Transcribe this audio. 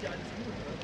ja alles gut, oder?